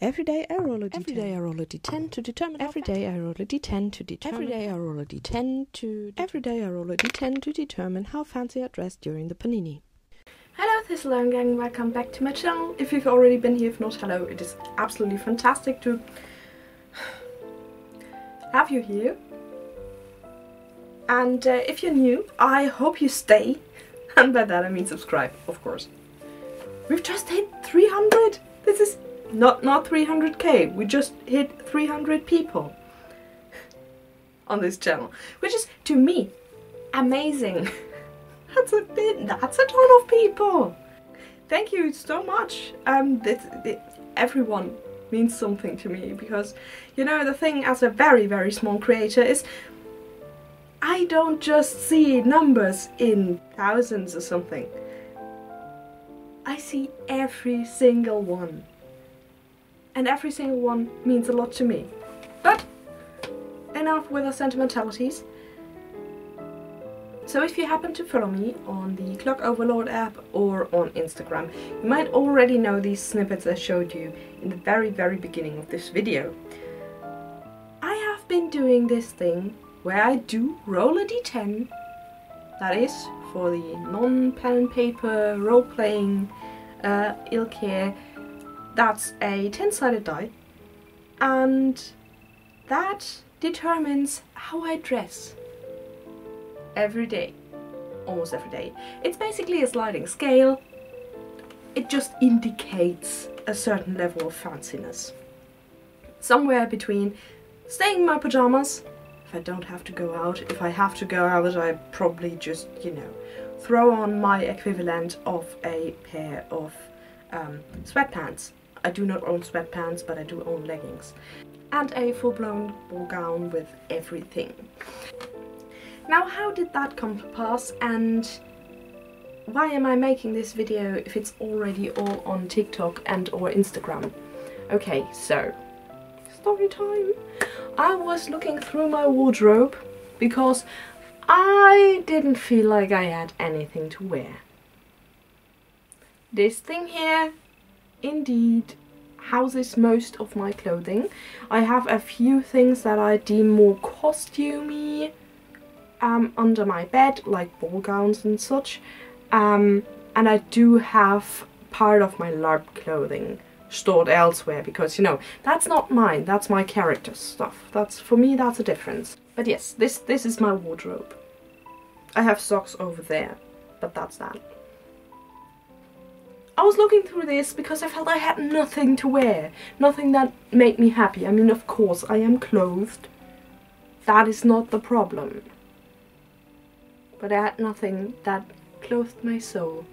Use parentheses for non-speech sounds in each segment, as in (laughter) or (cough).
Every day I roll a d10. Every day I roll a d10 to determine Every day I roll a d10 to determine. Every day I roll a d10 to Every day I roll a d10 to determine how fancy I dress during the panini. Hello Thistledown gang, welcome back to my channel. If you've already been here, if not, hello. It is absolutely fantastic to have you here. And uh, if you're new, I hope you stay. (laughs) And by that I mean subscribe, of course. We've just hit 300! This is not not 300k, we just hit 300 people (laughs) on this channel. Which is, to me, amazing. (laughs) That's a bit, that's a ton of people. Thank you so much. Um, this, it, everyone means something to me because, you know, the thing as a very, very small creator is I don't just see numbers in thousands or something. I see every single one. And every single one means a lot to me. But enough with the sentimentalities. So if you happen to follow me on the Clock Overlord app or on Instagram, you might already know these snippets I showed you in the very very beginning of this video. I have been doing this thing where I do roll a d10, that is for the non-pen and paper role-playing uh, Ilkir, that's a 10-sided die and that determines how I dress every day. Almost every day. It's basically a sliding scale. It just indicates a certain level of fanciness. Somewhere between staying in my pajamas, if I don't have to go out. If I have to go out, I probably just, you know, throw on my equivalent of a pair of um, sweatpants. I do not own sweatpants, but I do own leggings. And a full-blown ball gown with everything. Now how did that come to pass and why am I making this video if it's already all on TikTok and or Instagram? Okay, so, story time. I was looking through my wardrobe because I didn't feel like I had anything to wear. This thing here, indeed, houses most of my clothing. I have a few things that I deem more costumey um, under my bed, like ball gowns and such. Um, and I do have part of my LARP clothing stored elsewhere because, you know, that's not mine, that's my character's stuff. That's, for me, that's a difference. But yes, this, this is my wardrobe. I have socks over there, but that's that. I was looking through this because I felt I had nothing to wear. Nothing that made me happy. I mean, of course, I am clothed. That is not the problem but I had nothing that clothed my soul.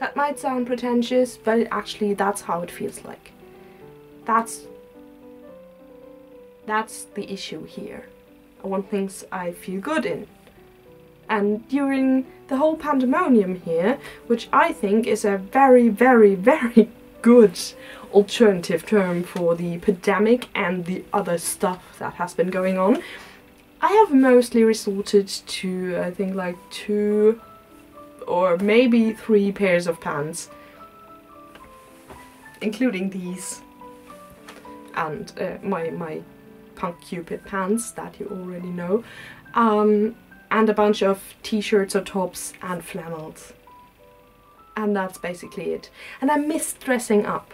That might sound pretentious, but actually that's how it feels like. That's that's the issue here. I want things I feel good in. And during the whole pandemonium here, which I think is a very, very, very (laughs) good alternative term for the pandemic and the other stuff that has been going on, I have mostly resorted to, I think, like two or maybe three pairs of pants, including these and uh, my, my Punk Cupid pants that you already know, um, and a bunch of t-shirts or tops and flannels. And that's basically it. And I missed dressing up.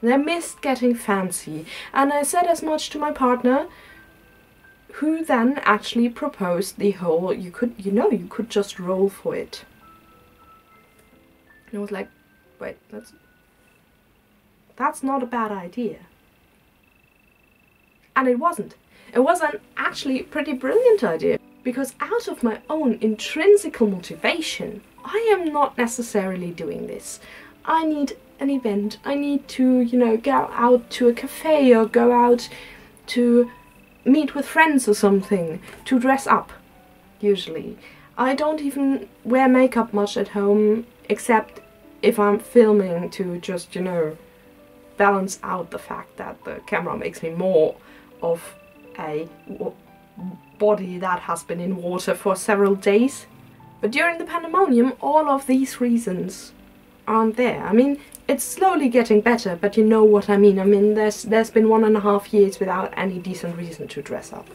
And I missed getting fancy. And I said as much to my partner, who then actually proposed the whole, you could, you know, you could just roll for it. And I was like, wait, that's, that's not a bad idea. And it wasn't. It was an actually pretty brilliant idea because out of my own intrinsical motivation, I am not necessarily doing this. I need an event. I need to, you know, go out to a cafe or go out to meet with friends or something to dress up, usually. I don't even wear makeup much at home, except if I'm filming to just, you know, balance out the fact that the camera makes me more of a body that has been in water for several days. But during the pandemonium, all of these reasons aren't there. I mean, it's slowly getting better, but you know what I mean. I mean, there's there's been one and a half years without any decent reason to dress up.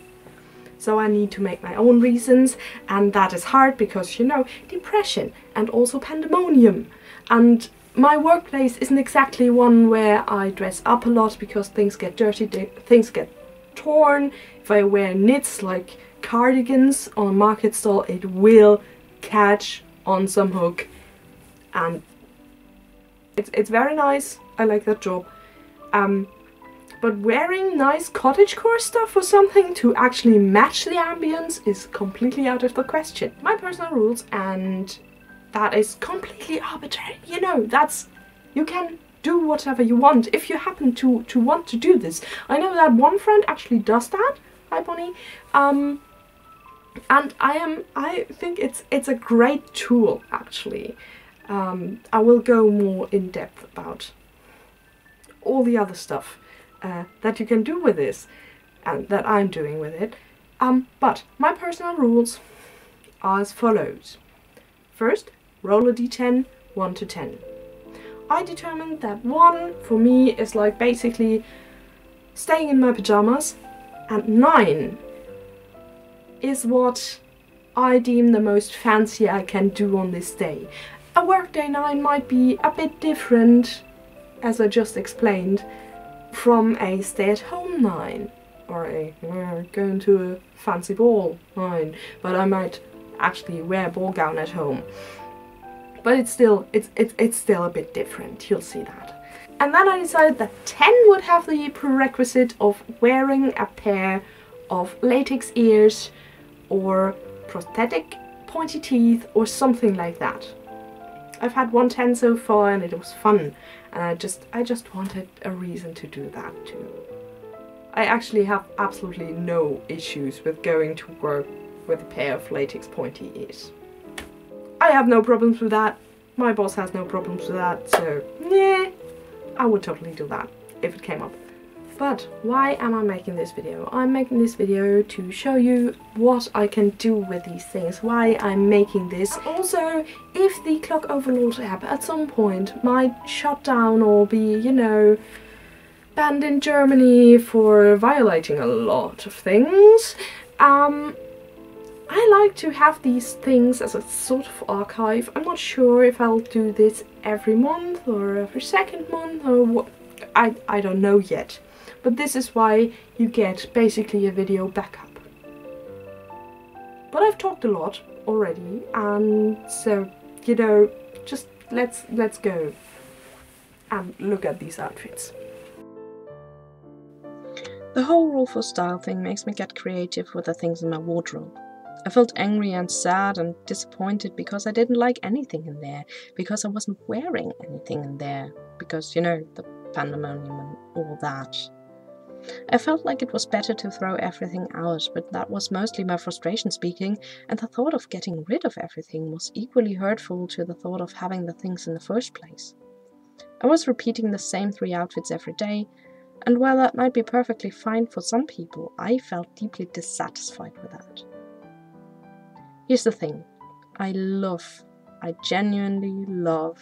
So I need to make my own reasons, and that is hard because you know depression and also pandemonium, and my workplace isn't exactly one where I dress up a lot because things get dirty, things get torn. If I wear knits like cardigans on a market stall, it will catch on some hook and it's, it's very nice. I like that job. Um, but wearing nice cottagecore stuff or something to actually match the ambience is completely out of the question. My personal rules and that is completely arbitrary. You know, that's you can do whatever you want if you happen to to want to do this. I know that one friend actually does that. Hi Bonnie. Um, and I am I think it's it's a great tool actually. Um, I will go more in depth about all the other stuff uh, that you can do with this and that I'm doing with it. Um, but my personal rules are as follows. First, roll a d10, 1 to 10. I determined that 1 for me is like basically staying in my pajamas and 9 is what I deem the most fancy I can do on this day. A workday 9 might be a bit different, as I just explained, from a stay-at-home 9 or a uh, going to a fancy ball 9, but I might actually wear a ball gown at home. But it's still it's, it's it's still a bit different, you'll see that. And then I decided that 10 would have the prerequisite of wearing a pair of latex ears or prosthetic pointy teeth or something like that. I've had 110 so far and it was fun and I just I just wanted a reason to do that too. I actually have absolutely no issues with going to work with a pair of latex pointy ears. I have no problems with that. My boss has no problems with that, so yeah, I would totally do that if it came up. But why am I making this video? I'm making this video to show you what I can do with these things, why I'm making this. Also, if the Clock Overlord app at some point might shut down or be, you know, banned in Germany for violating a lot of things, um, I like to have these things as a sort of archive. I'm not sure if I'll do this every month or every second month or what. I, I don't know yet but this is why you get basically a video backup. But I've talked a lot already and so you know just let's let's go and look at these outfits. The whole rule for style thing makes me get creative with the things in my wardrobe. I felt angry and sad and disappointed because I didn't like anything in there, because I wasn't wearing anything in there, because, you know, the pandemonium and all that. I felt like it was better to throw everything out, but that was mostly my frustration speaking, and the thought of getting rid of everything was equally hurtful to the thought of having the things in the first place. I was repeating the same three outfits every day, and while that might be perfectly fine for some people, I felt deeply dissatisfied with that. Here's the thing I love, I genuinely love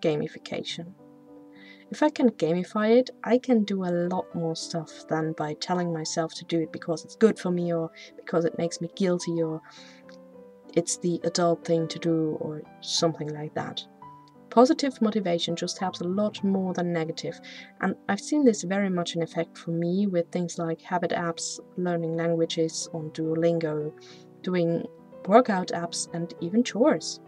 gamification. If I can gamify it, I can do a lot more stuff than by telling myself to do it because it's good for me or because it makes me guilty or it's the adult thing to do or something like that. Positive motivation just helps a lot more than negative, and I've seen this very much in effect for me with things like habit apps, learning languages on Duolingo, doing workout apps, and even chores.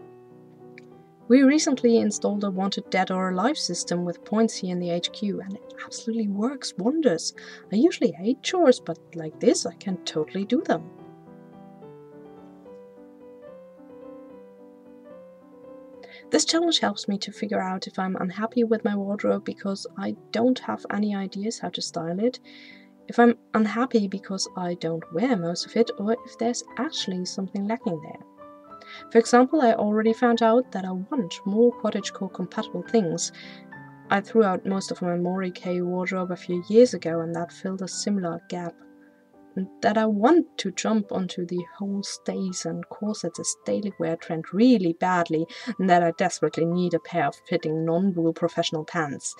We recently installed a Wanted Dead or Alive system with points here in the HQ and it absolutely works wonders. I usually hate chores, but like this I can totally do them. This challenge helps me to figure out if I'm unhappy with my wardrobe because I don't have any ideas how to style it, if I'm unhappy because I don't wear most of it, or if there's actually something lacking there. For example, I already found out that I want more cottagecore compatible things. I threw out most of my Mori kei wardrobe a few years ago and that filled a similar gap. that I want to jump onto the whole stays and corsets as daily wear trend really badly, and that I desperately need a pair of fitting non-wool professional pants.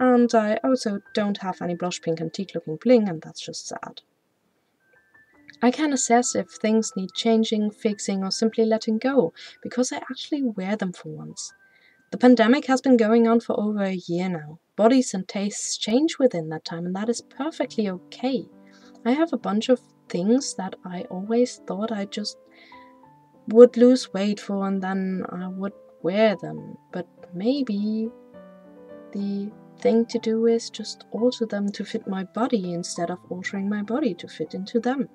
And I also don't have any blush pink antique looking bling, and that's just sad. I can assess if things need changing, fixing, or simply letting go, because I actually wear them for once. The pandemic has been going on for over a year now. Bodies and tastes change within that time, and that is perfectly okay. I have a bunch of things that I always thought I just would lose weight for and then I would wear them. But maybe the thing to do is just alter them to fit my body instead of altering my body to fit into them.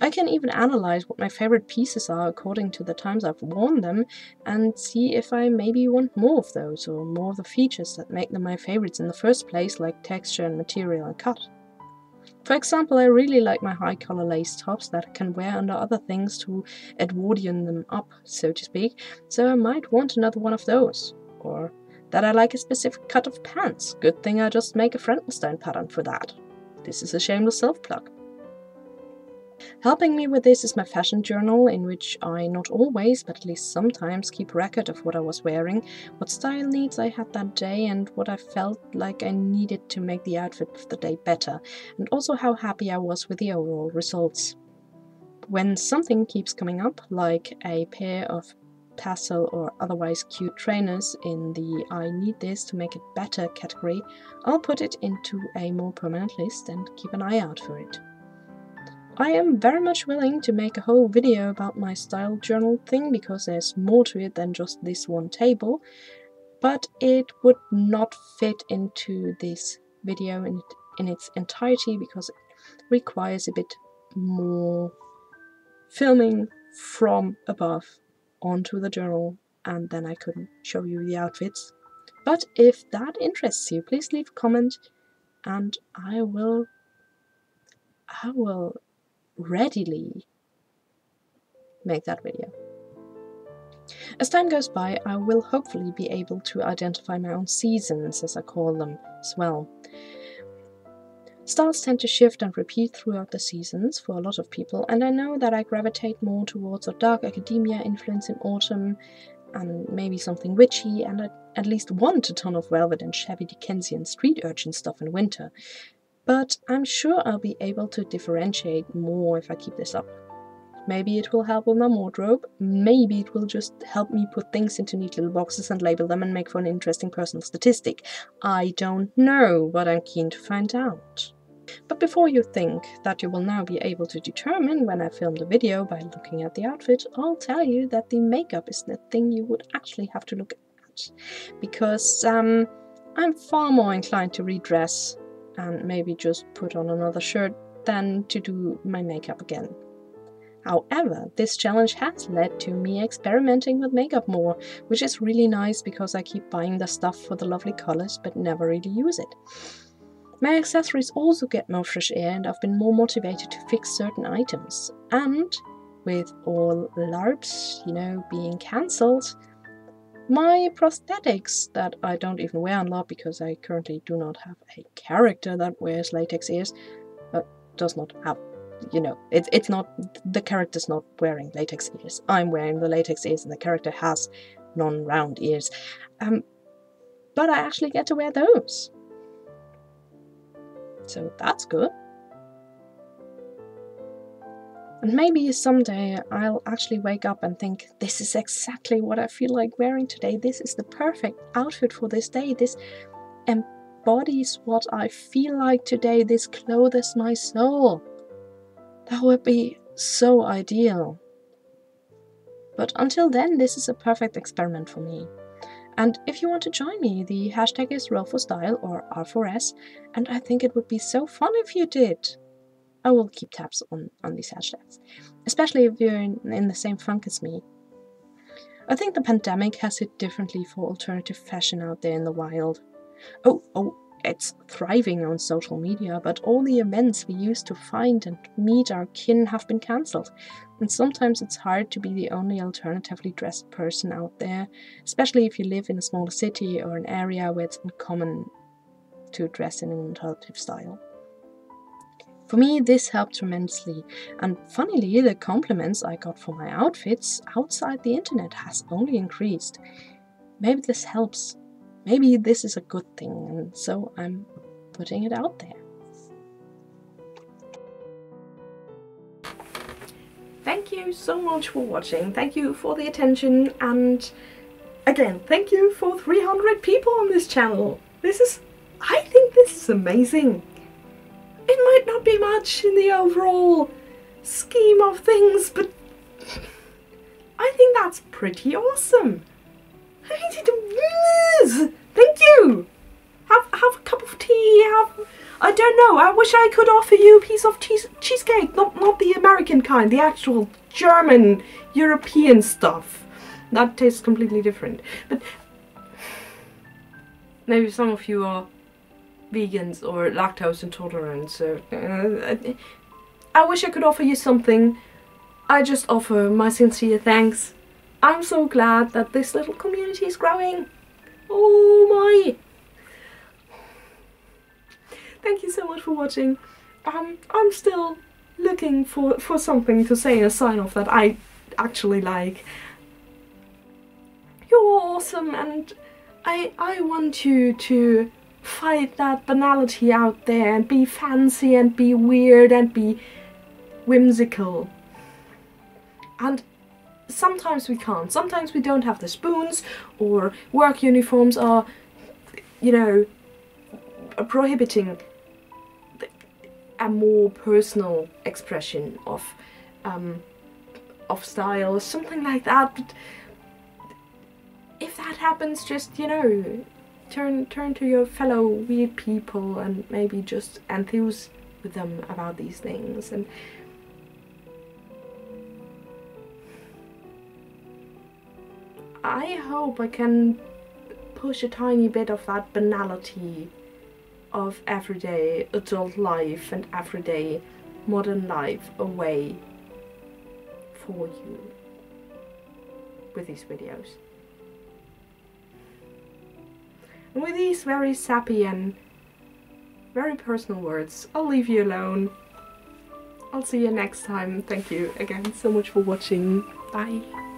I can even analyze what my favorite pieces are according to the times I've worn them and see if I maybe want more of those or more of the features that make them my favorites in the first place, like texture and material and cut. For example, I really like my high collar lace tops that I can wear under other things to Edwardian them up, so to speak, so I might want another one of those. Or that I like a specific cut of pants. Good thing I just make a Frankenstein pattern for that. This is a shameless self plug. Helping me with this is my fashion journal, in which I not always, but at least sometimes, keep record of what I was wearing, what style needs I had that day, and what I felt like I needed to make the outfit of the day better, and also how happy I was with the overall results. When something keeps coming up, like a pair of pastel or otherwise cute trainers in the I need this to make it better category, I'll put it into a more permanent list and keep an eye out for it. I am very much willing to make a whole video about my style journal thing because there's more to it than just this one table, but it would not fit into this video in, in its entirety because it requires a bit more filming from above onto the journal and then I couldn't show you the outfits. But if that interests you, please leave a comment and I will I will readily make that video. As time goes by, I will hopefully be able to identify my own seasons, as I call them, as well. Styles tend to shift and repeat throughout the seasons for a lot of people, and I know that I gravitate more towards a dark academia influence in autumn, and maybe something witchy, and I at least want a ton of velvet and shabby Dickensian street urchin stuff in winter, but I'm sure I'll be able to differentiate more if I keep this up. Maybe it will help with my wardrobe, maybe it will just help me put things into neat little boxes and label them and make for an interesting personal statistic. I don't know, but I'm keen to find out. But before you think that you will now be able to determine when I filmed a video by looking at the outfit, I'll tell you that the makeup is the thing you would actually have to look at. Because um, I'm far more inclined to redress and maybe just put on another shirt than to do my makeup again. However, this challenge has led to me experimenting with makeup more, which is really nice because I keep buying the stuff for the lovely colors but never really use it. My accessories also get more fresh air and I've been more motivated to fix certain items. And with all LARPs, you know, being cancelled, my prosthetics that I don't even wear on LARP because I currently do not have a character that wears latex ears, but does not have, you know, it's it's not, the character's not wearing latex ears. I'm wearing the latex ears and the character has non-round ears. Um, but I actually get to wear those. So that's good. And maybe someday I'll actually wake up and think, this is exactly what I feel like wearing today. This is the perfect outfit for this day. This embodies what I feel like today. This clothes my soul. That would be so ideal. But until then, this is a perfect experiment for me. And if you want to join me, the hashtag is Roll4Style or R4S, and I think it would be so fun if you did. I will keep tabs on, on these hashtags, especially if you're in, in the same funk as me. I think the pandemic has hit differently for alternative fashion out there in the wild. Oh, oh, it's thriving on social media, but all the events we used to find and meet our kin have been cancelled. And sometimes it's hard to be the only alternatively dressed person out there, especially if you live in a smaller city or an area where it's uncommon to dress in an alternative style. For me, this helped tremendously, and funnily, the compliments I got for my outfits outside the internet has only increased. Maybe this helps. Maybe this is a good thing, and so I'm putting it out there. Thank you so much for watching. Thank you for the attention and again, thank you for 300 people on this channel. This is, I think this is amazing. It might not be much in the overall scheme of things, but (laughs) I think that's pretty awesome. Thank you. Have have a cup of tea. Have I don't know. I wish I could offer you a piece of cheese cheesecake, not not the American kind, the actual German European stuff. That tastes completely different. But maybe some of you are vegans or lactose intolerant. So uh, I wish I could offer you something. I just offer my sincere thanks. I'm so glad that this little community is growing. Oh my! Thank you so much for watching. Um, I'm still looking for, for something to say in a sign off that I actually like. You're awesome and I, I want you to fight that banality out there and be fancy and be weird and be whimsical. And sometimes we can't. Sometimes we don't have the spoons or work uniforms are, you know, prohibiting a more personal expression of um, of style or something like that. But if that happens, just you know, turn turn to your fellow weird people and maybe just enthuse with them about these things and hope I can push a tiny bit of that banality of everyday adult life and everyday modern life away for you with these videos. And with these very sappy and very personal words, I'll leave you alone. I'll see you next time. Thank you again so much for watching. Bye.